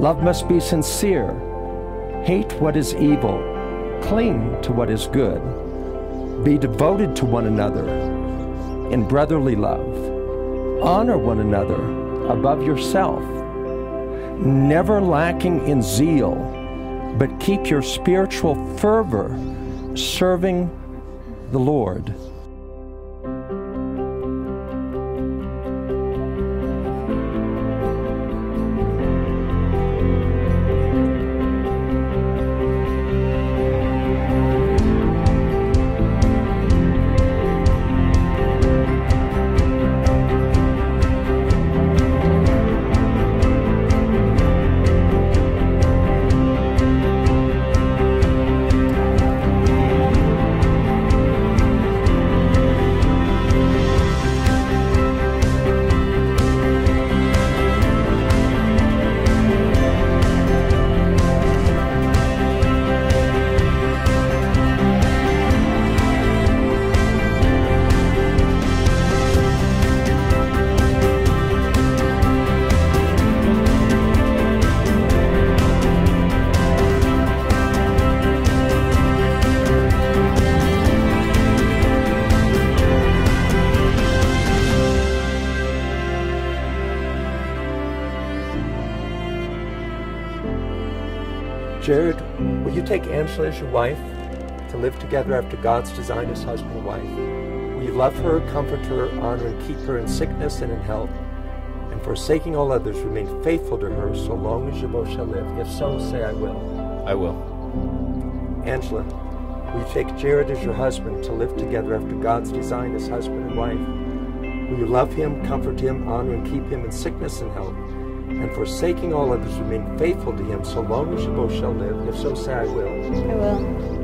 Love must be sincere. Hate what is evil. Cling to what is good. Be devoted to one another in brotherly love. Honor one another above yourself. Never lacking in zeal, but keep your spiritual fervor serving the Lord. Jarod, will you take Angela as your wife to live together after God's design as husband and wife? Will you love her, comfort her, honor and keep her in sickness and in health? And forsaking all others, remain faithful to her so long as you both shall live. If so, say, I will. I will. Angela, will you take Jarod as your husband to live together after God's design as husband and wife? Will you love him, comfort him, honor and keep him in sickness and health? And forsaking all others, remain faithful to him so long as you both shall live. If so, say, I will. I will.